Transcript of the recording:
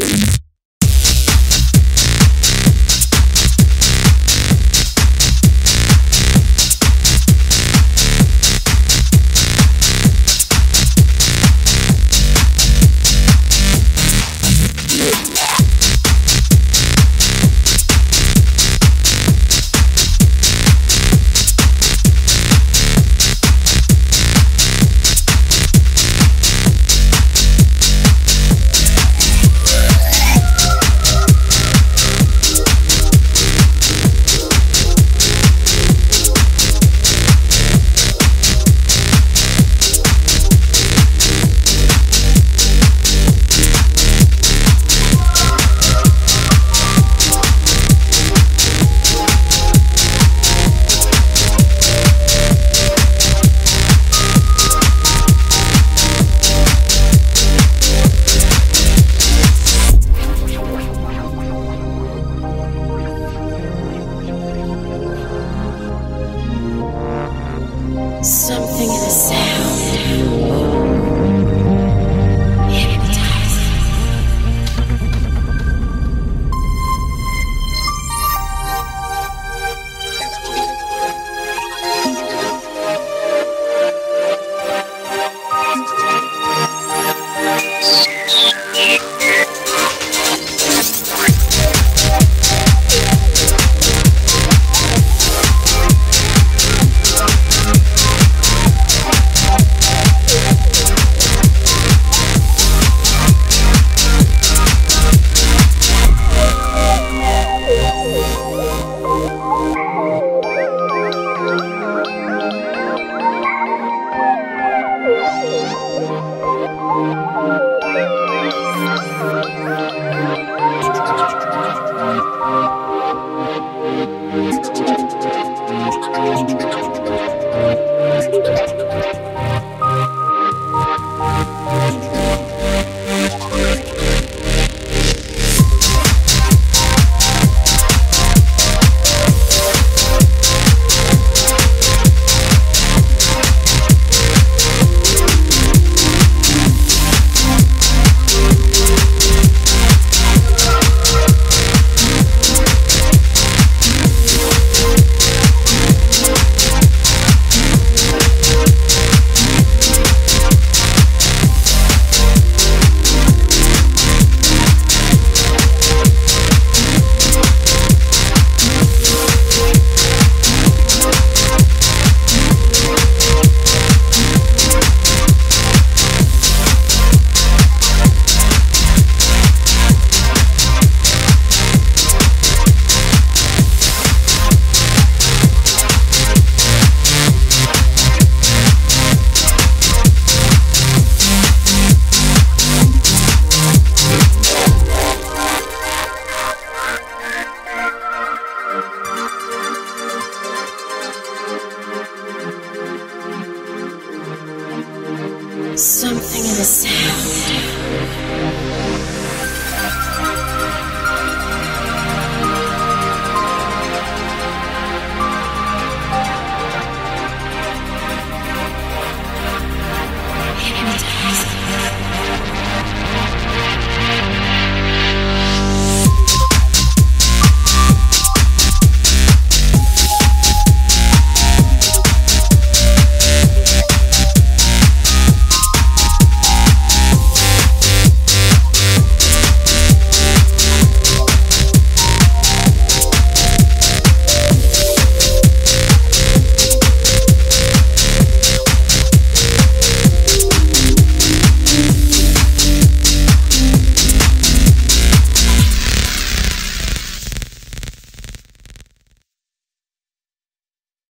uh, Something in the sound. Something in the sound.